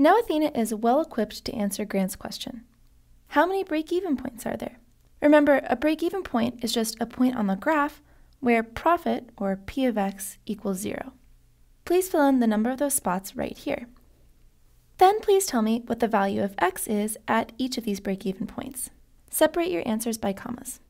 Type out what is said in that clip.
Now Athena is well equipped to answer Grant's question. How many break-even points are there? Remember, a break-even point is just a point on the graph where profit, or P of x, equals zero. Please fill in the number of those spots right here. Then please tell me what the value of x is at each of these break-even points. Separate your answers by commas.